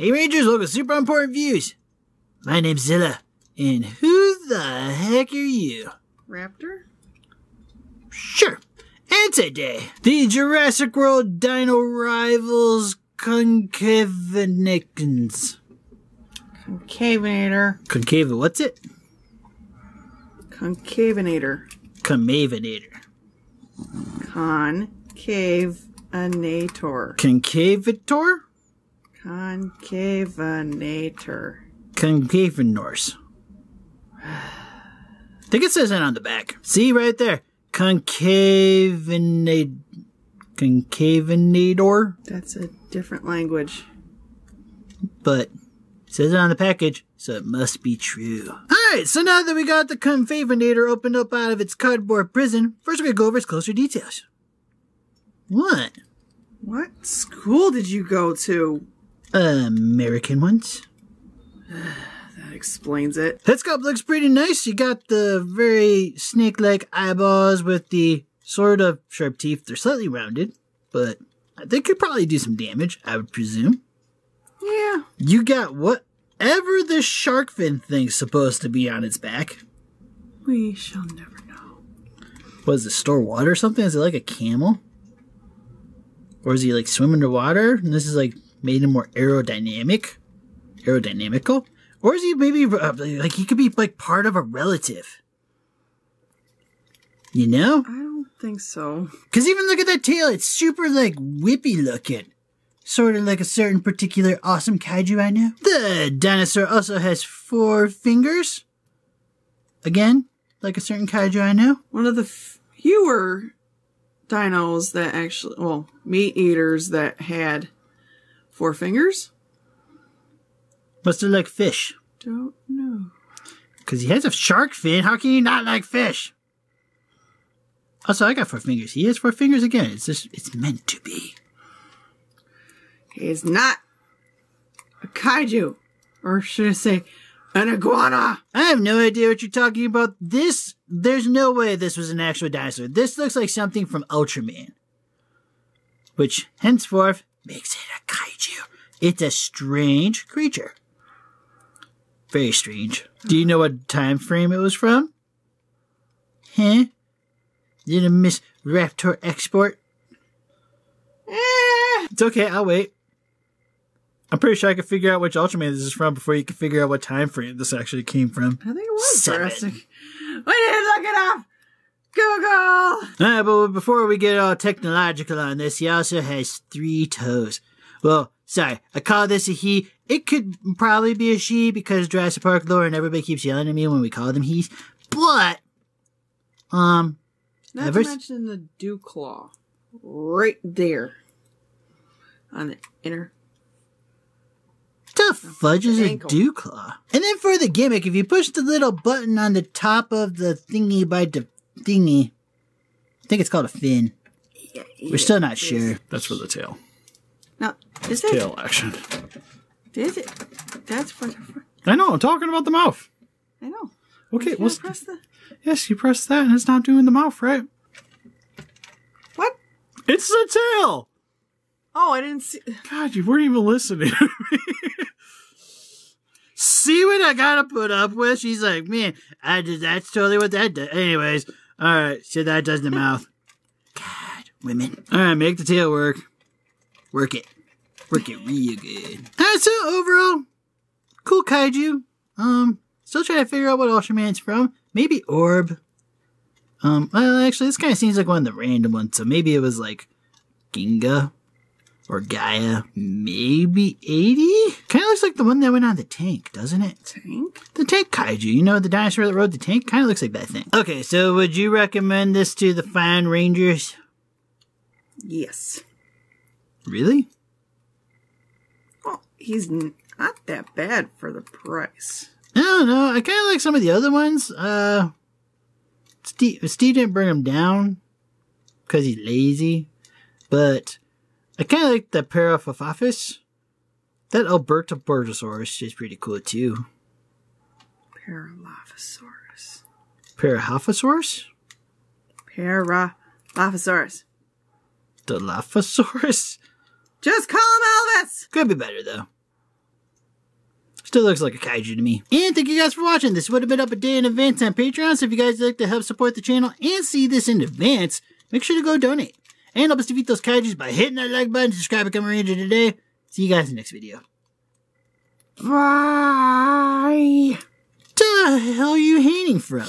Hey Rangers, welcome to Super Unimportant Reviews. My name's Zilla, and who the heck are you? Raptor? Sure. And today, the Jurassic World Dino Rivals Concavenicans. Concavenator. Concave, what's it? Concavenator. Conmavinator. Concavenator. Concavitor? Concavenator. Concavenors. I think it says that on the back. See right there. Concavenate. Concavenator? That's a different language. but it says it on the package, so it must be true. Alright, so now that we got the Concavenator opened up out of its cardboard prison, first we're gonna go over its closer details. What? What school did you go to? American ones? That explains it. Head sculpt looks pretty nice. You got the very snake-like eyeballs with the sort of sharp teeth. They're slightly rounded, but they could probably do some damage, I would presume. Yeah. You got whatever the shark fin thing's supposed to be on its back. We shall never know. Was it store water or something? Is it like a camel? Or is he like swim underwater? And this is like made him more aerodynamic, aerodynamical. Or is he maybe uh, like he could be like part of a relative? You know? I don't think so. Because even look at that tail, it's super like whippy looking. Sort of like a certain particular awesome kaiju I know. The dinosaur also has four fingers. Again, like a certain kaiju I know. One of the fewer dinos that actually, well, meat eaters that had four fingers. Must have like fish. Don't know. Because he has a shark fin. How can you not like fish? Also, I got four fingers. He has four fingers again. It's just, it's meant to be. He's not a kaiju. Or should I say, an iguana. I have no idea what you're talking about. This, there's no way this was an actual dinosaur. This looks like something from Ultraman. Which, henceforth, makes it a kaiju. It's a strange creature. Very strange. Do you know what time frame it was from? Huh? Did I miss Raptor Export? Eh, It's okay, I'll wait. I'm pretty sure I can figure out which Ultraman this is from before you can figure out what time frame this actually came from. I think it was Seven. Jurassic. We to look it up. Google. Alright, but before we get all technological on this, he also has three toes. Well, sorry, I call this a he. It could probably be a she because Jurassic Park lore and everybody keeps yelling at me when we call them he's. But, um, Not Ever to mention the dew claw, right there, on the inner. the fudge is a dew claw. And then for the gimmick, if you push the little button on the top of the thingy by the thingy, I think it's called a fin. Yeah, We're still not sure. That's for the tail. Now, is that Tail action. Is it? That's for the. For, I know, I'm talking about the mouth. I know. Okay, You well, press the. yes, you press that and it's not doing the mouth, right? What? It's the tail! Oh, I didn't see. God, you weren't even listening. See what I gotta put up with? She's like, man, I did. That's totally what that does. Anyways, all right, so that does the mouth. God, women. All right, make the tail work. Work it. Work it real good. All right, so overall, cool kaiju. Um, still trying to figure out what Ultraman's from. Maybe Orb. Um, well, actually, this kind of seems like one of the random ones. So maybe it was like Ginga or Gaia. Maybe 80? Kind of looks like the one that went on the tank, doesn't it? Tank? The tank kaiju. You know, the dinosaur that rode the tank? Kind of looks like that thing. Okay, so would you recommend this to the fine rangers? Yes. Really? Well, he's not that bad for the price. I don't know. I kind of like some of the other ones. Uh, Steve, Steve didn't bring him down because he's lazy, but I kind of like the Paraphafafis. That Alberta Bordosaurus is pretty cool too. Paralophosaurus. Parahophosaurus? Paralophosaurus. The Lophosaurus? Just call him Elvis! Could be better though. Still looks like a kaiju to me. And thank you guys for watching. This would have been up a day in advance on Patreon, so if you guys would like to help support the channel and see this in advance, make sure to go donate. And help us defeat those kaijus by hitting that like button, subscribe, become a ranger today. See you guys next video. Bye. To the hell are you hating from?